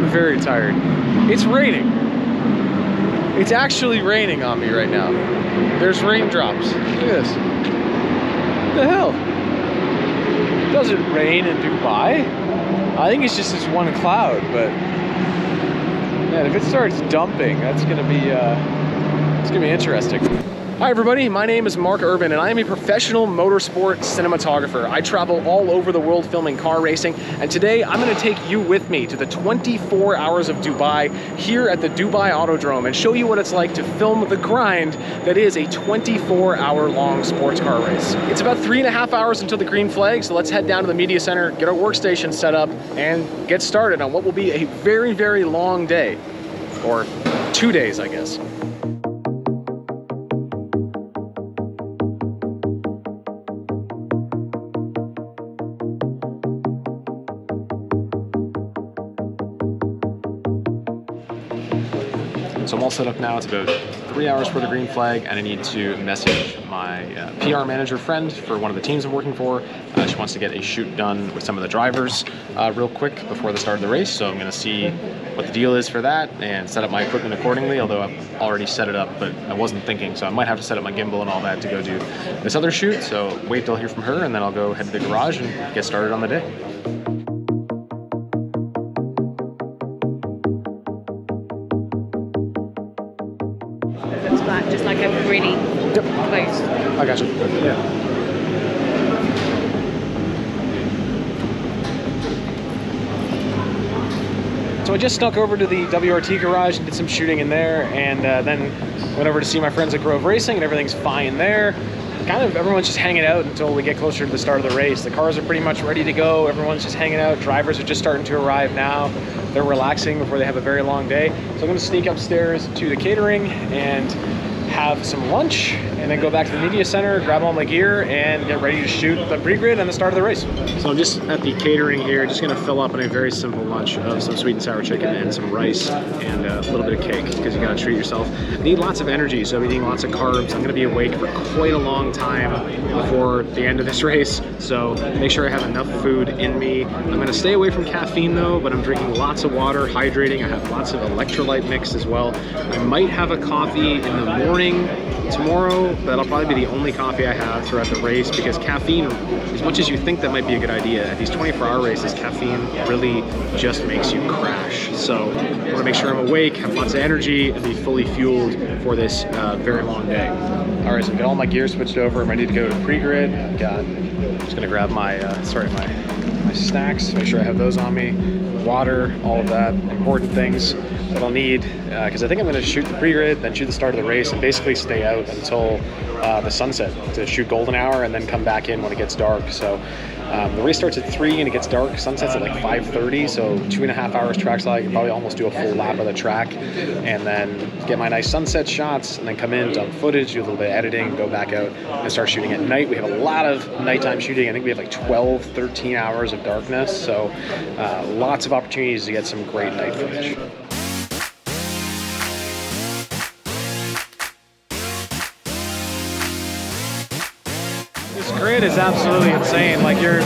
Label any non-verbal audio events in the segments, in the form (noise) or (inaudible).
I'm very tired. It's raining. It's actually raining on me right now. There's raindrops. Look at this. What the hell? It doesn't rain in Dubai. I think it's just this one cloud, but man, if it starts dumping, that's gonna be uh, it's gonna be interesting. Hi everybody, my name is Mark Urban and I am a professional motorsport cinematographer. I travel all over the world filming car racing and today I'm going to take you with me to the 24 hours of Dubai here at the Dubai Autodrome and show you what it's like to film the grind that is a 24 hour long sports car race. It's about three and a half hours until the green flag so let's head down to the media center, get our workstation set up and get started on what will be a very very long day or two days I guess. Set up now. It's about three hours for the green flag, and I need to message my uh, PR manager friend for one of the teams I'm working for. Uh, she wants to get a shoot done with some of the drivers uh, real quick before the start of the race. So I'm going to see what the deal is for that and set up my equipment accordingly. Although I've already set it up, but I wasn't thinking, so I might have to set up my gimbal and all that to go do this other shoot. So wait till I hear from her, and then I'll go head to the garage and get started on the day. I got you. Yeah. So I just snuck over to the WRT garage and did some shooting in there, and uh, then went over to see my friends at Grove Racing, and everything's fine there. Kind of everyone's just hanging out until we get closer to the start of the race. The cars are pretty much ready to go. Everyone's just hanging out. Drivers are just starting to arrive now. They're relaxing before they have a very long day. So I'm going to sneak upstairs to the catering and have some lunch and then go back to the media center, grab all my gear, and get ready to shoot the pre-grid and the start of the race. So I'm just at the catering here, just gonna fill up on a very simple lunch of some sweet and sour chicken and some rice and a little bit of cake because you gotta treat yourself. I need lots of energy, so I'm eating lots of carbs. I'm gonna be awake for quite a long time before the end of this (laughs) race, so make sure I have enough food in me. I'm gonna stay away from caffeine though, but I'm drinking lots of water, hydrating. I have lots of electrolyte mix as well. I might have a coffee in the morning tomorrow. That'll probably be the only coffee I have throughout the race because caffeine, as much as you think that might be a good idea, at these 24 hour races, caffeine really just makes you crash. So I want to make sure I'm awake, have lots of energy, and be fully fueled for this uh, very long day. All right, so I've got all my gear switched over. I'm ready to go to pre-grid. I've got, just gonna grab my, uh, sorry, my, my snacks, make sure I have those on me, water, all of that, important things that I'll need, because I think I'm gonna shoot the pre-grid, then shoot the start of the race, and basically stay out until uh, the sunset to shoot golden hour, and then come back in when it gets dark. So um, the race starts at three and it gets dark. Sunset's at like 5:30, so two and a half hours track slide. I can probably almost do a full lap of the track, and then get my nice sunset shots, and then come in, dump footage, do a little bit of editing, go back out and start shooting at night. We have a lot of nighttime shooting. I think we have like 12, 13 hours of darkness, so uh, lots of opportunities to get some great night footage. Grid is absolutely insane. Like you're,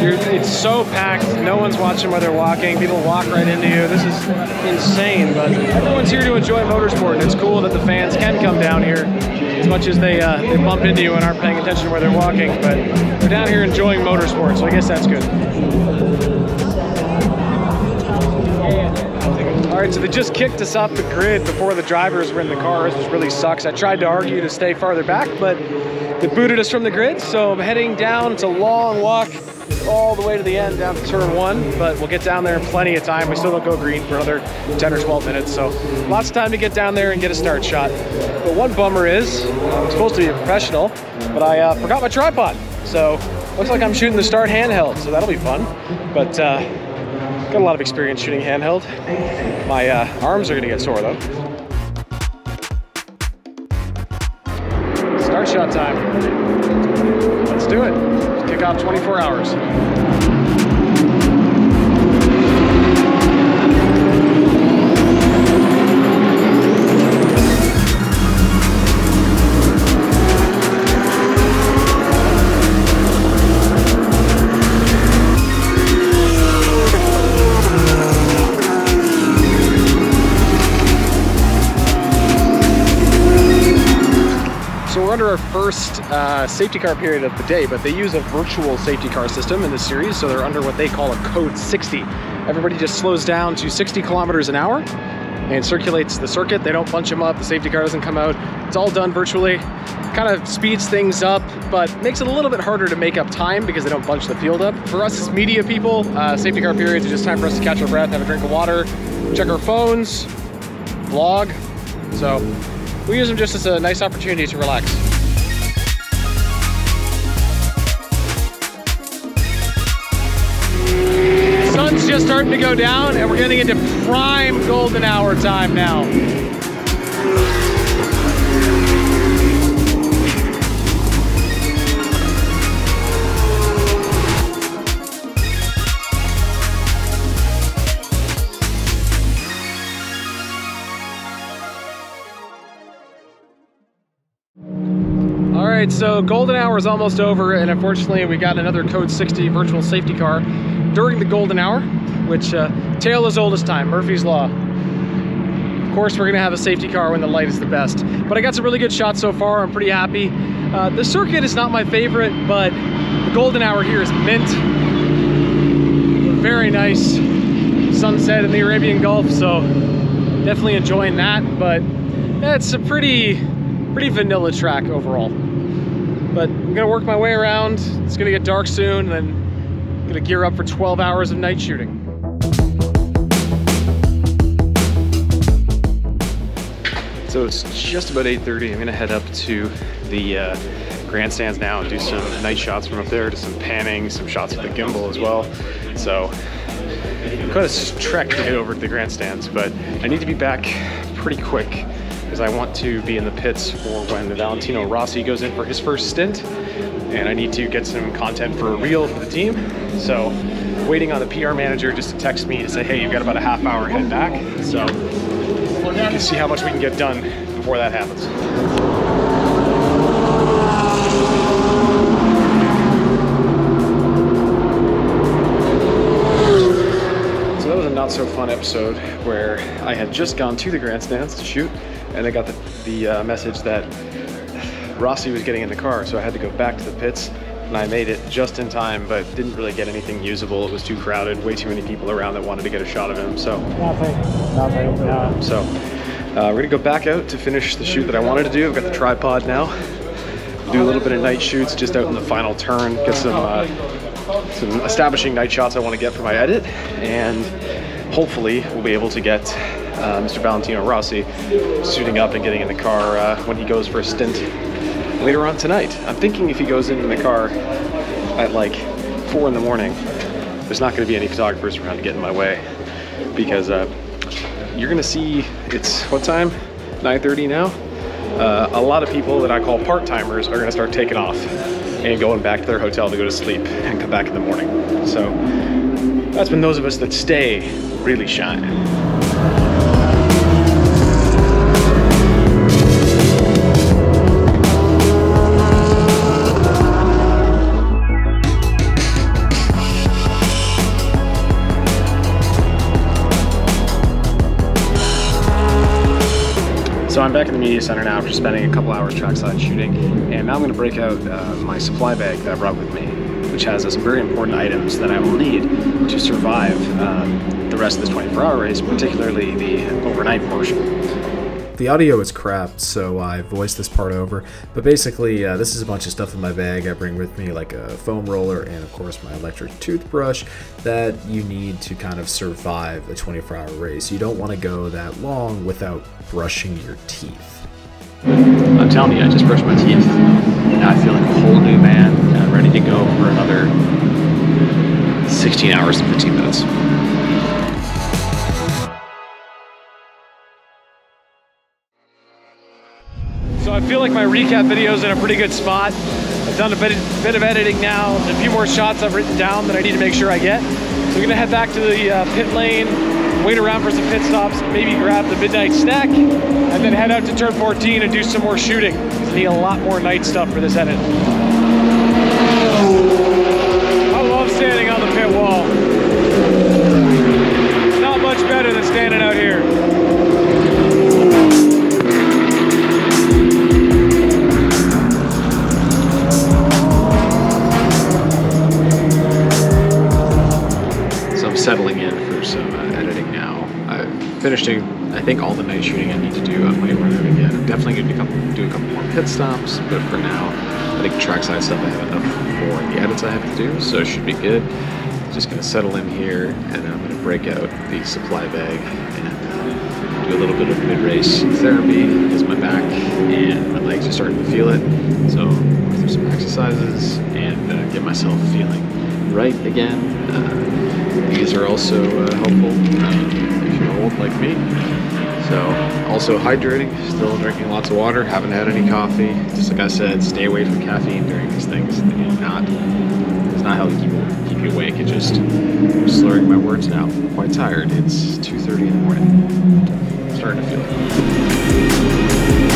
you're, it's so packed. No one's watching where they're walking. People walk right into you. This is insane. But everyone's here to enjoy motorsport, and it's cool that the fans can come down here as much as they uh, they bump into you and aren't paying attention where they're walking. But they're down here enjoying motorsport, so I guess that's good. All right, so they just kicked us off the grid before the drivers were in the cars, which really sucks. I tried to argue to stay farther back, but they booted us from the grid, so I'm heading down. It's a long walk all the way to the end down to turn one, but we'll get down there in plenty of time. We still don't go green for another 10 or 12 minutes, so lots of time to get down there and get a start shot. But one bummer is, I'm supposed to be a professional, but I uh, forgot my tripod. So looks like I'm shooting the start handheld, so that'll be fun. But uh, got a lot of experience shooting handheld. My uh, arms are gonna get sore though. Shot time. Let's do it. Kick off 24 hours. Under our first uh, safety car period of the day, but they use a virtual safety car system in this series, so they're under what they call a code 60. Everybody just slows down to 60 kilometers an hour and circulates the circuit. They don't bunch them up, the safety car doesn't come out. It's all done virtually. Kind of speeds things up, but makes it a little bit harder to make up time because they don't bunch the field up. For us as media people, uh, safety car periods are just time for us to catch our breath, have a drink of water, check our phones, vlog. So we use them just as a nice opportunity to relax. Sun's just starting to go down and we're getting into prime golden hour time now. Right, so golden hour is almost over, and unfortunately, we got another Code 60 virtual safety car during the golden hour, which uh, tale as old as time, Murphy's Law. Of course, we're gonna have a safety car when the light is the best. But I got some really good shots so far. I'm pretty happy. Uh, the circuit is not my favorite, but the golden hour here is mint. Very nice sunset in the Arabian Gulf, so definitely enjoying that. But that's a pretty, pretty vanilla track overall. But I'm gonna work my way around. It's gonna get dark soon, and then I'm gonna gear up for 12 hours of night shooting. So it's just about 8.30. I'm gonna head up to the uh, grandstands now and do some night shots from up there, do some panning, some shots with the gimbal as well. So quite a trek to get over to the grandstands, but I need to be back pretty quick because I want to be in the pits for when Valentino Rossi goes in for his first stint, and I need to get some content for a reel for the team. So waiting on the PR manager just to text me to say, hey, you've got about a half hour head back. So we can see how much we can get done before that happens. So that was a not so fun episode where I had just gone to the grandstands to shoot and I got the, the uh, message that Rossi was getting in the car, so I had to go back to the pits and I made it just in time, but didn't really get anything usable. It was too crowded, way too many people around that wanted to get a shot of him. So Nothing. Nothing. No. so uh, we're gonna go back out to finish the shoot that I wanted to do. I've got the tripod now. Do a little bit of night shoots just out in the final turn. Get some uh, some establishing night shots I want to get for my edit, and hopefully we'll be able to get uh, Mr. Valentino Rossi suiting up and getting in the car uh, when he goes for a stint later on tonight. I'm thinking if he goes in the car at like four in the morning, there's not going to be any photographers around to get in my way because uh, you're gonna see it's what time 9:30 now uh, a lot of people that I call part-timers are gonna start taking off and going back to their hotel to go to sleep and come back in the morning so that's when those of us that stay really shine I'm back in the media center now after spending a couple hours trackside shooting, and now I'm going to break out uh, my supply bag that I brought with me, which has uh, some very important items that I will need to survive um, the rest of this 24-hour race, particularly the overnight portion. The audio is crap, so I voiced this part over. But basically, uh, this is a bunch of stuff in my bag I bring with me, like a foam roller and, of course, my electric toothbrush that you need to kind of survive a 24 hour race. You don't want to go that long without brushing your teeth. I'm telling you, I just brushed my teeth. Now I feel like a whole new man, ready to go for another 16 hours and 15 minutes. Feel like my recap video is in a pretty good spot. I've done a bit, bit of editing now, a few more shots I've written down that I need to make sure I get. So we're gonna head back to the uh, pit lane, wait around for some pit stops, maybe grab the midnight snack, and then head out to turn 14 and do some more shooting. I need a lot more night stuff for this edit. I love standing on the pit wall. Not much better than standing out here. Editing now. I've finished doing, I think, all the night shooting I need to do. I might run out again. I'm definitely going to do a, couple, do a couple more pit stops, but for now, I think trackside stuff I have enough for the edits I have to do, so it should be good. Just going to settle in here, and I'm going to break out the supply bag and uh, do a little bit of mid-race therapy because my back and my legs are starting to feel it. So go through some exercises and uh, get myself feeling right again. Uh, these are also uh, helpful um, if you're old like me. So also hydrating, still drinking lots of water, haven't had any coffee. Just like I said, stay away from caffeine during these things. Not, it's not helping keep, keep you awake. It just, I'm slurring my words now. I'm quite tired. It's 2.30 in the morning. I'm starting to feel it.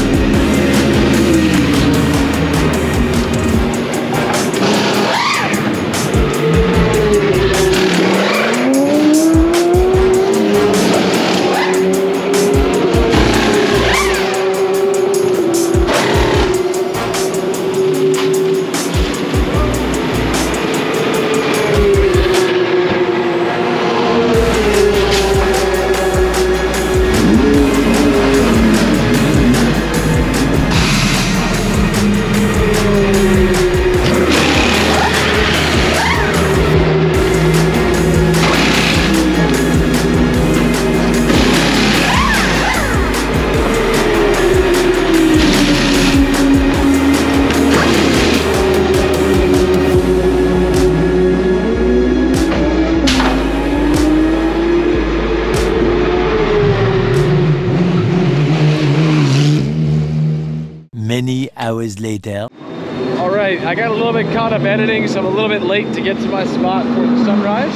All right, I got a little bit caught up editing, so I'm a little bit late to get to my spot for the sunrise.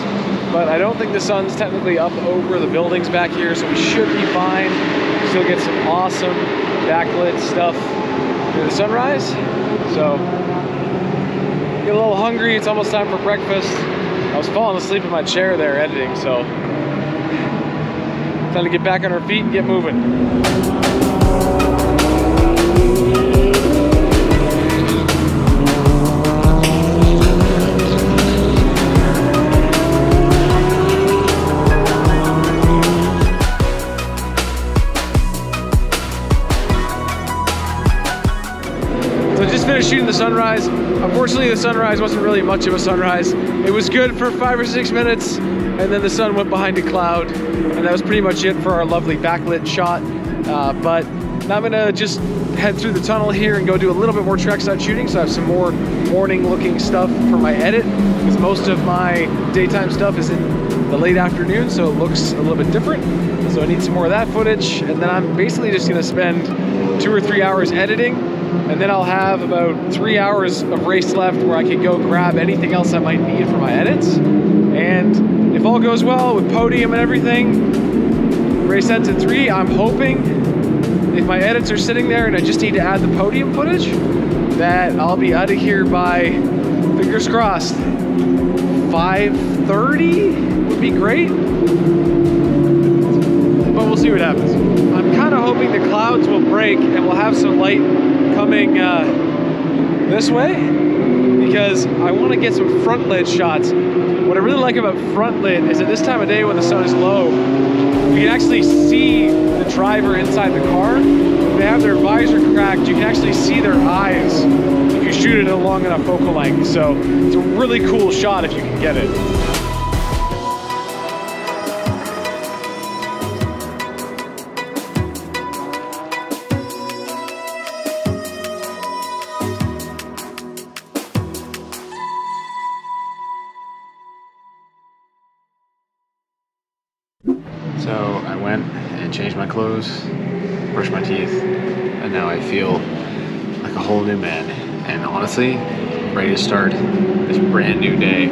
But I don't think the sun's technically up over the buildings back here, so we should be fine. Still get some awesome backlit stuff for the sunrise. So, get a little hungry. It's almost time for breakfast. I was falling asleep in my chair there editing, so (laughs) time to get back on our feet and get moving. Shooting the sunrise. Unfortunately, the sunrise wasn't really much of a sunrise. It was good for five or six minutes, and then the sun went behind a cloud, and that was pretty much it for our lovely backlit shot. Uh, but now I'm gonna just head through the tunnel here and go do a little bit more trackside shooting, so I have some more morning-looking stuff for my edit, because most of my daytime stuff is in the late afternoon, so it looks a little bit different. So I need some more of that footage, and then I'm basically just gonna spend two or three hours editing, and then I'll have about three hours of race left where I can go grab anything else I might need for my edits. And if all goes well with podium and everything, race ends at three, I'm hoping if my edits are sitting there and I just need to add the podium footage, that I'll be out of here by, fingers crossed, 5.30 would be great. But we'll see what happens. I'm kind of hoping the clouds will break and we'll have some light coming uh, this way because I want to get some front lit shots. What I really like about front lit is at this time of day when the sun is low, you can actually see the driver inside the car. If they have their visor cracked, you can actually see their eyes if you shoot it at a long enough focal length. So it's a really cool shot if you can get it. Honestly, ready to start this brand new day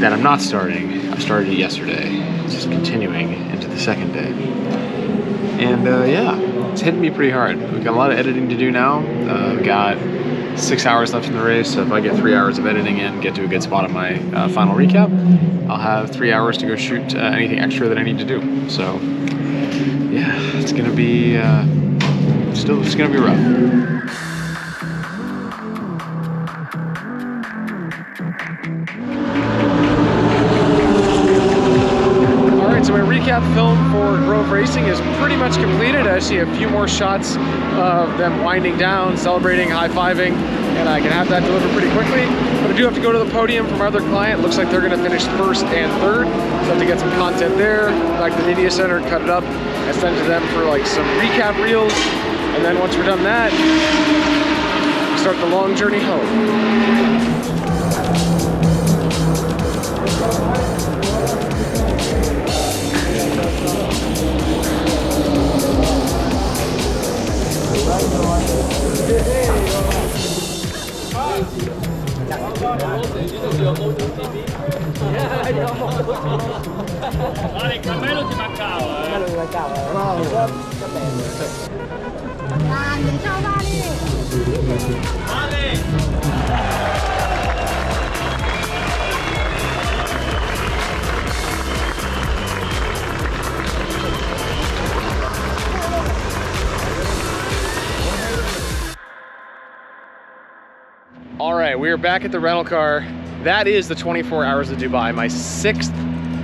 that I'm not starting. I started it yesterday. It's just continuing into the second day. And uh, yeah, it's hitting me pretty hard. We've got a lot of editing to do now. Uh, we've got six hours left in the race, so if I get three hours of editing in, get to a good spot on my uh, final recap, I'll have three hours to go shoot uh, anything extra that I need to do. So yeah, it's gonna be uh, still it's gonna be rough. Film for Grove Racing is pretty much completed. I see a few more shots of them winding down, celebrating, high-fiving, and I can have that delivered pretty quickly. But I do have to go to the podium for my other client. Looks like they're gonna finish first and third. So I have to get some content there, back to the media center, cut it up, and send it to them for like some recap reels. And then once we're done that, start the long journey home. Vale, il cammello ti mancava, eh? Il cammello ti mancava, eh? Bravo! Grande, ciao Vale! Vale! All right, we are back at the rental car. That is the 24 Hours of Dubai, my sixth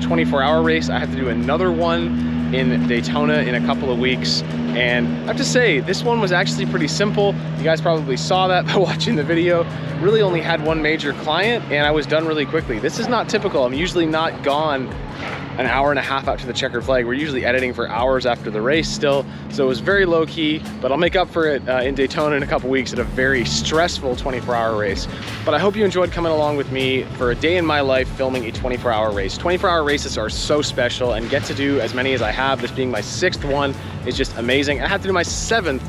24 hour race. I have to do another one in Daytona in a couple of weeks. And I have to say, this one was actually pretty simple. You guys probably saw that (laughs) by watching the video. Really only had one major client and I was done really quickly. This is not typical. I'm usually not gone an hour and a half out to the checkered flag. We're usually editing for hours after the race still, so it was very low key, but I'll make up for it uh, in Daytona in a couple weeks at a very stressful 24 hour race. But I hope you enjoyed coming along with me for a day in my life filming a 24 hour race. 24 hour races are so special and get to do as many as I have, this being my sixth one is just amazing. I have to do my seventh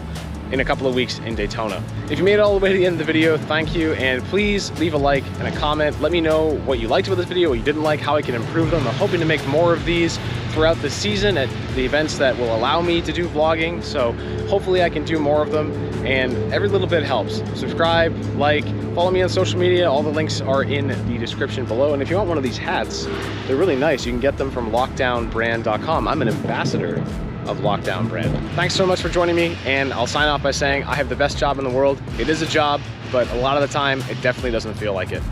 in a couple of weeks in Daytona. If you made it all the way to the end of the video, thank you, and please leave a like and a comment. Let me know what you liked about this video, what you didn't like, how I can improve them. I'm hoping to make more of these throughout the season at the events that will allow me to do vlogging, so hopefully I can do more of them, and every little bit helps. Subscribe, like, follow me on social media. All the links are in the description below, and if you want one of these hats, they're really nice. You can get them from lockdownbrand.com. I'm an ambassador of Lockdown Brand. Thanks so much for joining me, and I'll sign off by saying I have the best job in the world. It is a job, but a lot of the time, it definitely doesn't feel like it.